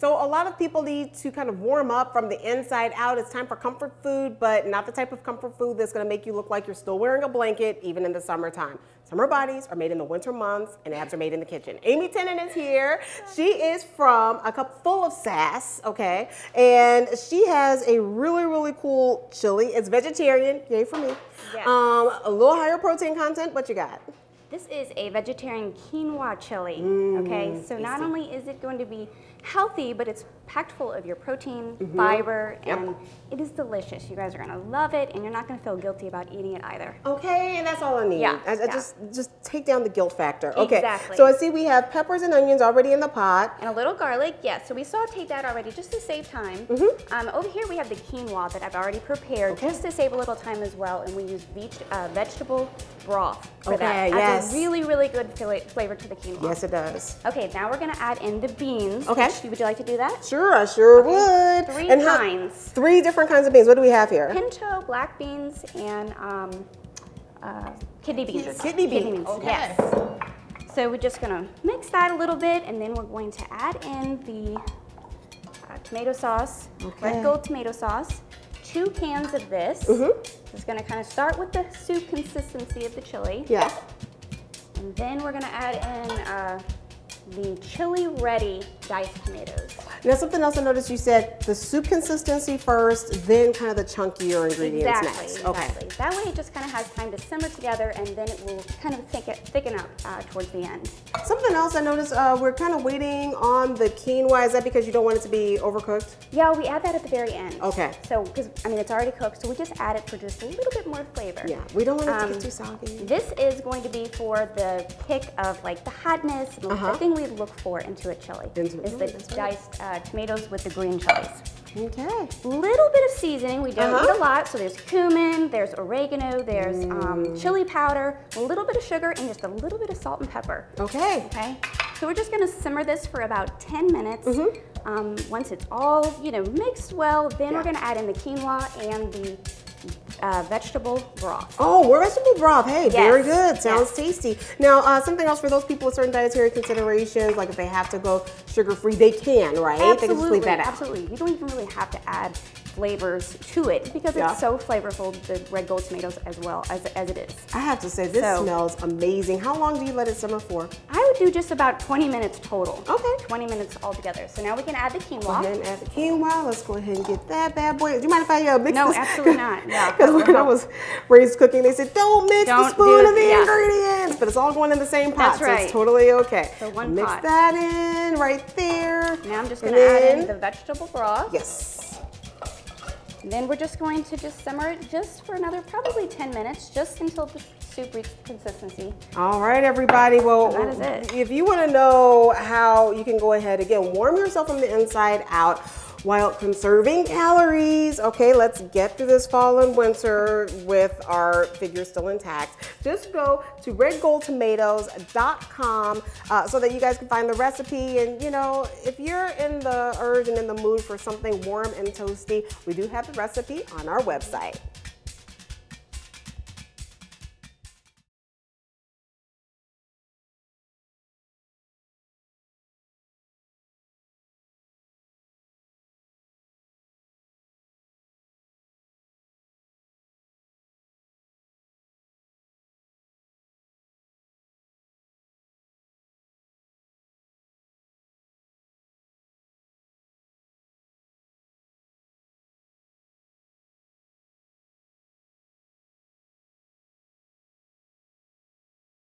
So a lot of people need to kind of warm up from the inside out. It's time for comfort food, but not the type of comfort food that's gonna make you look like you're still wearing a blanket even in the summertime. Summer bodies are made in the winter months and abs are made in the kitchen. Amy Tennant is here. She is from a cup full of sass, okay? And she has a really, really cool chili. It's vegetarian, yay for me. Yes. Um, a little higher protein content, what you got? This is a vegetarian quinoa chili. Mm, okay, so not only is it going to be healthy, but it's packed full of your protein, Mm-hmm. fiber, Yep. and it is delicious. You guys are gonna love it, and you're not gonna feel guilty about eating it either. Okay, and that's all I need. Yeah, I, I yeah. just just take down the guilt factor. Okay. Exactly. So I see we have peppers and onions already in the pot. And a little garlic, yes. So we sauteed that already just to save time. Mm -hmm. Um, over here we have the quinoa that I've already prepared. Okay. just to save a little time as well. And we use veg- uh, vegetable broth for that. Okay, Adds yes. a really, really good flavor to the quinoa. Yes, it does. Okay, now we're gonna add in the beans. Okay. Would you like to do that? Sure, I sure would. Three how- kinds. Three different kinds of beans. What do we have here? Pinto, black beans, and um, uh, kidney beans. Kidney beans, okay. Yes. So we're just gonna mix that a little bit, and then we're going to add in the uh, tomato sauce, Okay. red gold tomato sauce, two cans of this. Mm-hmm. It's gonna kind of start with the soup consistency of the chili, Yeah. and then we're gonna add in uh, the chili ready diced tomatoes. Now something else I noticed you said the soup consistency first, then kind of the chunkier ingredients Exactly, next. exactly. That way it just kind of has time to simmer together and then it will kind of thicken, thicken up uh, towards the end. Something else I noticed uh, we're kind of waiting on the quinoa. Is that because you don't want it to be overcooked? Yeah, we add that at the very end. Okay. So, because, I mean, it's already cooked, so we just add it for just a little bit more flavor. Yeah. We don't want it to Um, get too soggy. This is going to be for the kick of like the hotness, Uh-huh. the thing we look for into a chili. Into is the right. diced uh, tomatoes with the green chilies. Okay. Little bit of seasoning. We don't Uh-huh. need a lot. So there's cumin, there's oregano, there's Mm. um, chili powder, a little bit of sugar, and just a little bit of salt and pepper. Okay. Okay, so we're just gonna simmer this for about 10 minutes. Mm-hmm. Um, once it's all, you know, mixed well, then Yeah. we're gonna add in the quinoa and the uh, vegetable broth. Oh, more vegetable broth. Hey, very good. Sounds tasty. Now, uh, something else for those people with certain dietary considerations, like if they have to go sugar-free, they can, right? They can just Absolutely, leave that out. absolutely. You don't even really have to add flavors to it because Yeah. it's so flavorful, the red gold tomatoes as well as, as it is. I have to say, this So- smells amazing. How long do you let it simmer for? I would do just about 20 minutes total. Okay. 20 minutes altogether. So now we can add the Go quinoa. ahead and add the quinoa. Let's go ahead and get that bad boy. Do you mind if I uh, mix No, this? absolutely not. Yeah. Because when I was raised cooking, they said, don't mix the Don't spoon of the yeah. ingredients. But it's all going in the same pot, That's so it's totally okay. So one mix pot. that in right there. Now I'm just gonna add in the vegetable broth. Yes. And then we're just going to just simmer it just for another probably 10 minutes, just until the soup consistency. All right, everybody. Well, That is it. if you want to know how you can go ahead again, warm yourself from the inside out while conserving calories. Okay, let's get through this fall and winter with our figure still intact. Just go to redgoldtomatoes.com uh, so that you guys can find the recipe. And you know, if you're in the urge and in the mood for something warm and toasty, we do have the recipe on our website.